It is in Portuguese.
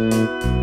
Música